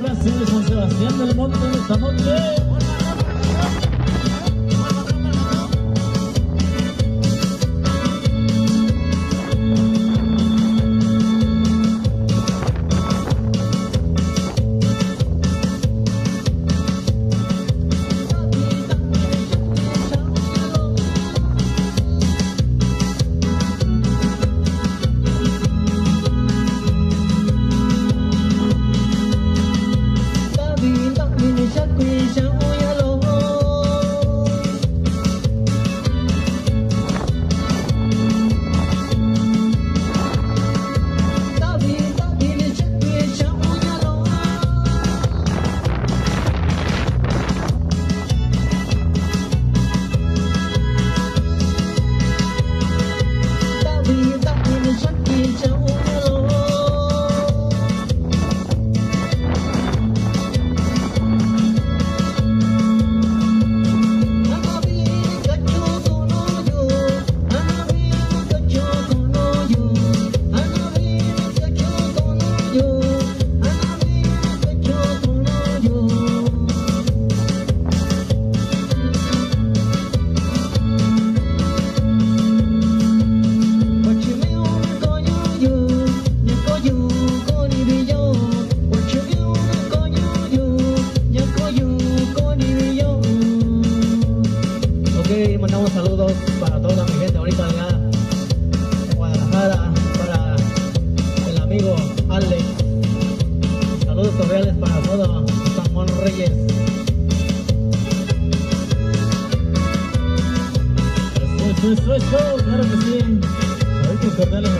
De San Sebastián del Monte de esta vida. Mandamos saludos para toda mi gente ahorita allá Guadalajara, para el amigo Alex. Saludos cordiales para todo San Juan Reyes. Eso, eso, eso, claro que sí. Saludos cordiales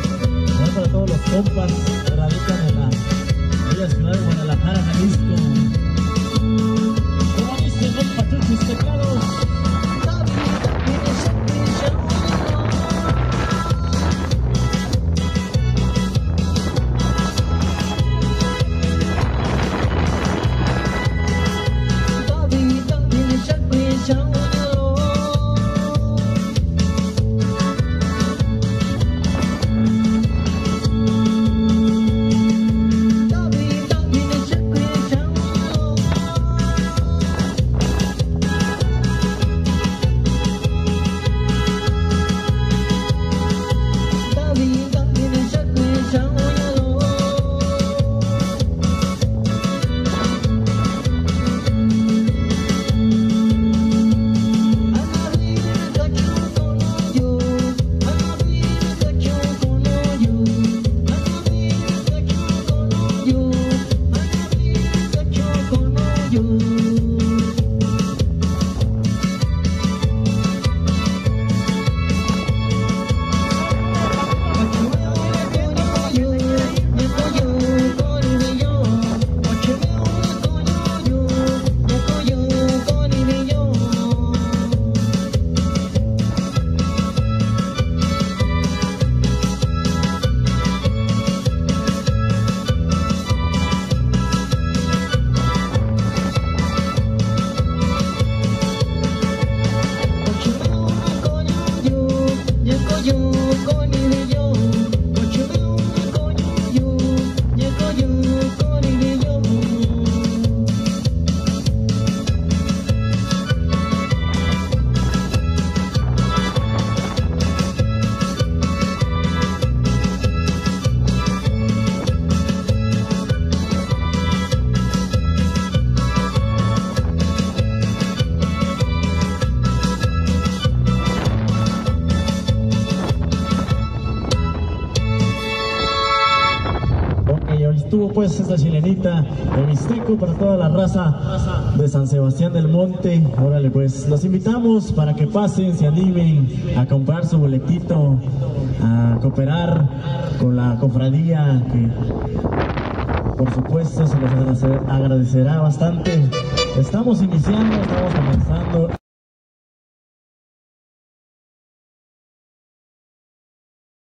para todos los compas que radican en la bella ciudad de Guadalajara, Jalisco. you go near estuvo pues esta chilenita de Mixteco para toda la raza de San Sebastián del Monte. Órale pues, los invitamos para que pasen, se animen a comprar su boletito, a cooperar con la cofradía que por supuesto se les agradecerá bastante. Estamos iniciando, estamos comenzando.